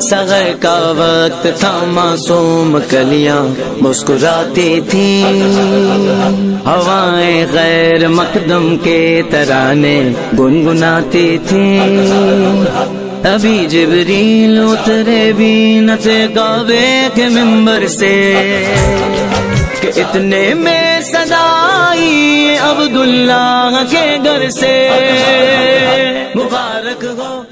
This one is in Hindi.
सगर का वक्त था मासूम कलियाँ, मुस्कुराती थी। हवाएँ गैर मकदम के तराने गुनगुनाती थी। अभी जबरील उतरे भी नते के मिंबर से। कि इतने में सदाई अब्दुल्ला के घर से। मुबारक हो।